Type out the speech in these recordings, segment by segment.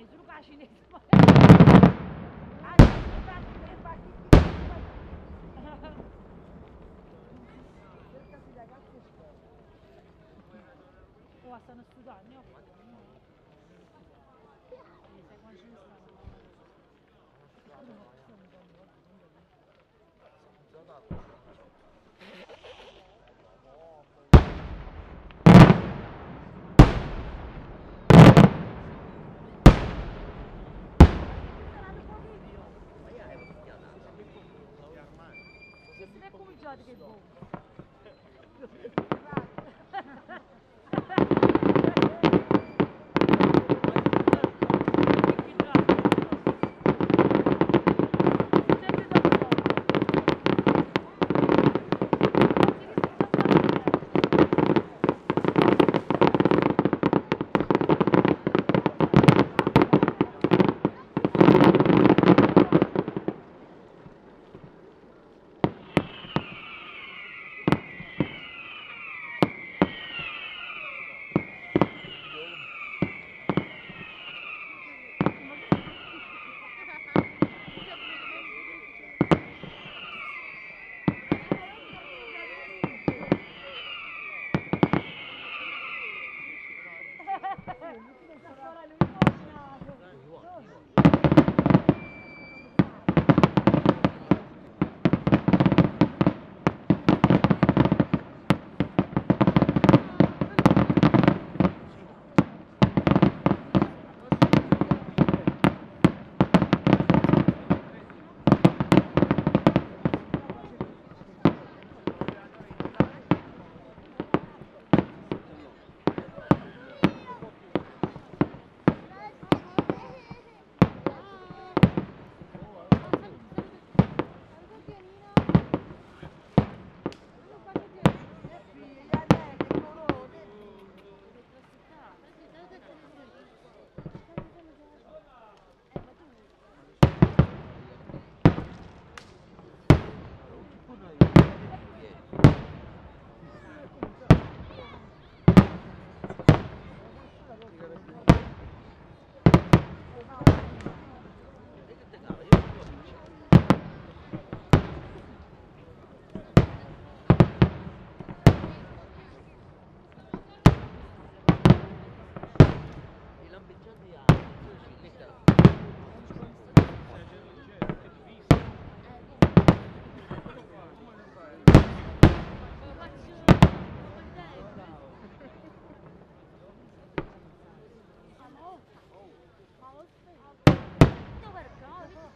Ai, tu não gosta chinês. Ai, tu tá chinês aqui. 가지고 뭐.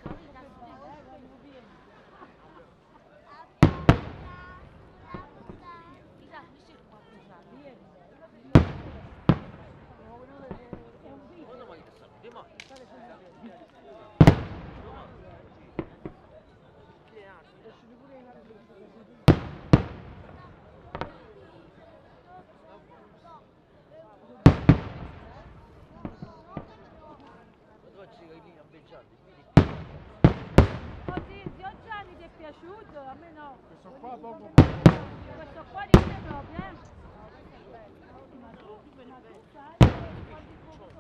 go. Questo qua dopo Questo qua di te proprio, eh? Ma tu, ma tu sai quanti fuoco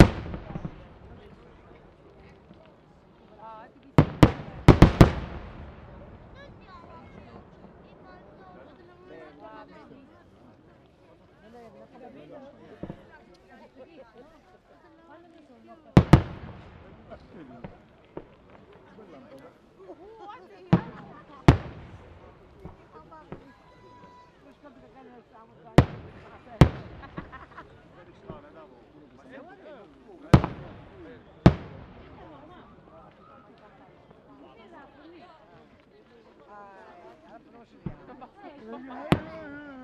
Ah, ti altro non si chiama. Cioè,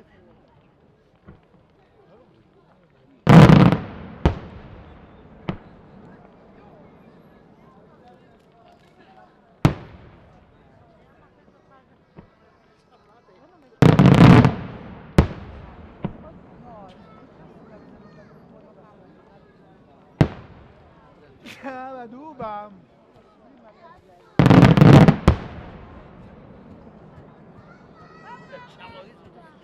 Ah, ma lei fu.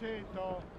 100